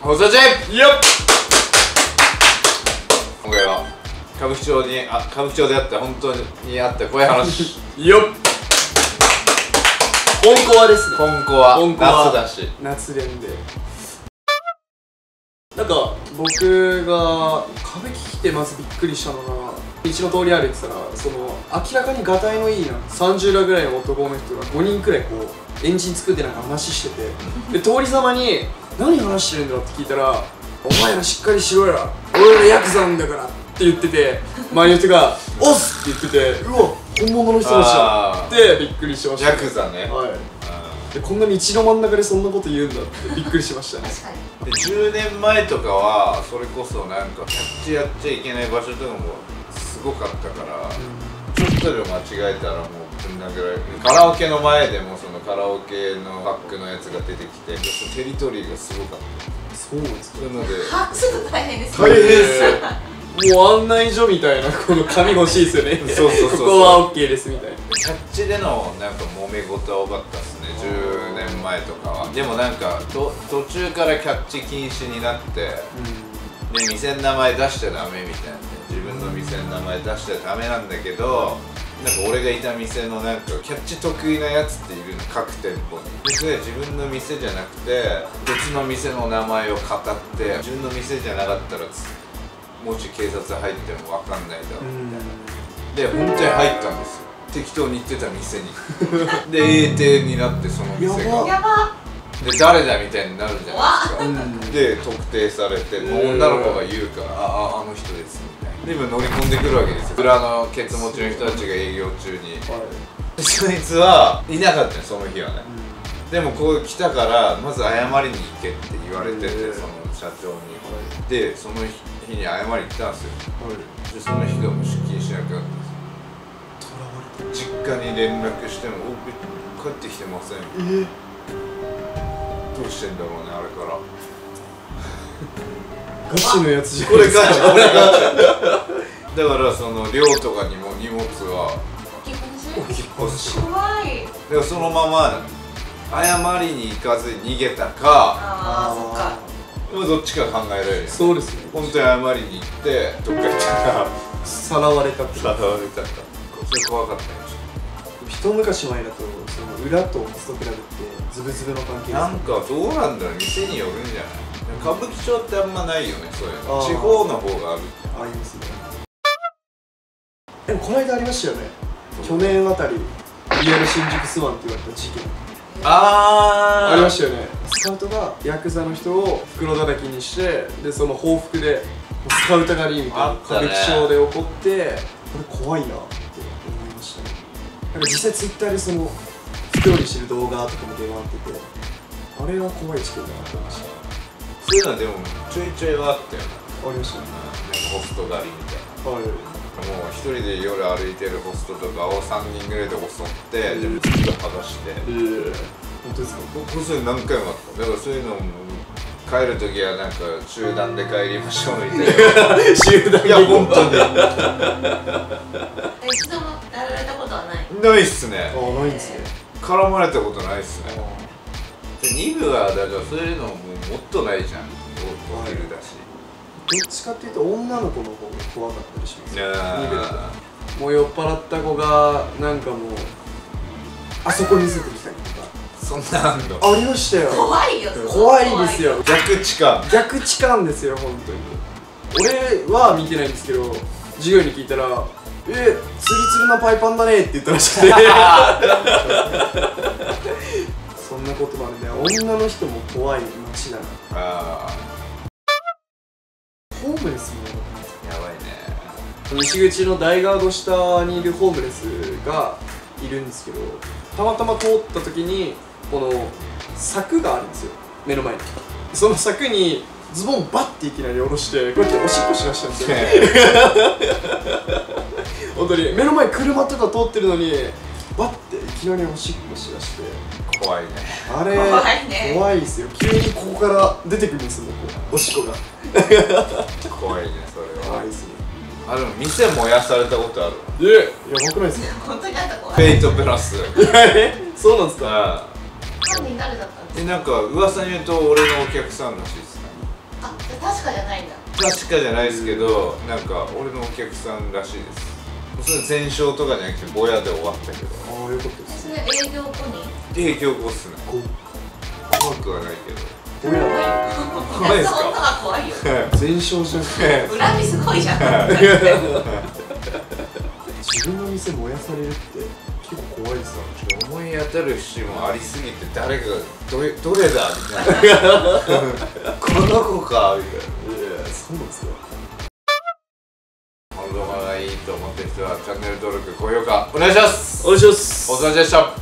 放送中よっ今回は歌舞伎町にあ歌舞伎町であった本当にあった怖い話。よっ本コアですね。本校は本校は。夏だし。夏連でなんか僕が歌舞伎来てまずびっくりしたのが道の通り歩いてたらその明らかにがたいのいいな30代ぐらいの男の人が5人くらいこうエンジン作ってなんか話しててで通りざまに「何話してるんだろう?」って聞いたら「お前らしっかりしろよ俺らヤクザなんだから」って言ってて周りの人が「おっす!」って言っててうわ本物の人たちだ。あってびっくりしました。ヤクザね、はい。うん。でこんな道の真ん中でそんなこと言うんだってびっくりしましたね。確かに。で10年前とかはそれこそなんかキャッチやっちゃいけない場所とかもすごかったから、ちょっとでも間違えたらもうぶん殴られる。カラオケの前でもそのカラオケのバックのやつが出てきてそのテリトリーがすごかった。そうなんですか。そういうのではちょっと大変です。大変ですよ。もう案内所みたいなこの紙欲しいですよね。そうそうそうそう。ここは OK ですみたいな。キャッチでのなんか揉め事は多かったっすね。10年前とかは。でもなんかと途中からキャッチ禁止になってで店の名前出しちゃダメみたいな。自分の店の名前出しちゃダメなんだけどなんか俺がいた店のなんかキャッチ得意なやつっているの各店舗に。で自分の店じゃなくて別の店の名前を語って自分の店じゃなかったらつもし警察入っても分かんないだろうみたいな。で本当に入ったんですよ。適当に行ってた店に。で A 店になってその店が。やば。で誰だみたいになるじゃないですか。うん。で特定されて、うん女の子が言うからあああの人ですみたいなで今乗り込んでくるわけですよ。裏のケツ持ちの人たちが営業中に。はい。でそいつはいなかったよその日はね。でもこう来たからまず謝りに行けって言われててうんその社長に。でその日に謝りに行ったんですよ。はい。でその日がもう出勤しなくなったんです囚わ実家に連絡しても「おべ帰ってきてません」どうしてんだろうねあれからガチのやつじゃこれガチこれガチ。だからその寮とかにも荷物は。置きっぱなし怖い。でもそのまま謝りに行かずに逃げたか。ああそっか。まあどっちか考えられるよそうですね。本当に謝りに行ってどっか行ったら。さらわれたってさらわれちゃった。それ怖かったよ。一昔前だとその裏とホストクラブってズブズブの関係ですなんかどうなんだろう。店によるんじゃない？歌舞伎町ってあんまないよねそういう地方の方がある。ありますね。でもこの間ありましたよね。去年あたりリアル新宿スワンって言われた事件。あありましたよね。スカウトがヤクザの人を袋叩きにしてでその報復でスカウト狩りみたいな歌舞伎町で起こってこれ怖いなって思いましたね。なんか実際ツイッターでその料理してる動画とかも出回っててあれは怖い事件だなって思いましたそういうのはでもちょいちょいはあったよねありましたね。なんかホスト狩りみたいな。はい。もう一人で夜歩いてるホストとかを3人ぐらいで襲って、で次が剥がしてええ本当ですか？ここそれ何回もあった。だからそういうのも帰る時はなんか集団で帰りましょうみたいな。集団いや本当に。え一度もやられたことはない？ないっすね。あないんですね。絡まれたことないっすね。で2部はだからそういうのももっとないじゃん。おお昼だし。どっちかっていうと女の子の方が怖かったりします。いや二部だと。ーもう酔っ払った子がなんかもうあそこにずっと来たりとか。そんなあんの？ありましたよ。怖いよ怖いですよ。逆痴漢。逆痴漢ですよ本当に。俺は見てないんですけど授業に聞いたら「えツルツルなパイパンだね」って言ったらしくて。そ んなこともあるね。女の人も怖い街だな。あホームレスもあやばいね。西口の大ガード下にいるホームレスがいるんですけどたまたま通った時にこの柵があるんですよ。目の前に。その柵にズボンバッていきなり下ろしてこうやっておしっこしだしたんですよ。本当に。目の前車とか通ってるのにバッていきなりおしっこしだして怖いね。あれ怖いね。怖いですよ。急にここから出てくるんですよおしっこが。怖いねそれは。怖いですね。あでも店燃やされたことあるえやばくないですか？本当にあった怖フい。ェイトプラス。えそうなんですか？あ犯人誰だったんですでなんか噂に言うと俺のお客さんらしいっすねあ確かじゃないんだ。確かじゃないですけどなんか俺のお客さんらしいです全勝とかじゃなくてぼやで終わったけど。ああよかったです。それ営業後に提供後っすね怖くはないけど。俺ら怖いですか？そんなが怖いよ。全勝じゃなくて恨みすごいじゃん自分の店燃やされるって結構怖いですよ。思い当たる節もありすぎて誰がどれどれだみたいなこの子かみたいないやそうなんですよチャンネル登録高評価お願いします。お願いします。お疲れ様でした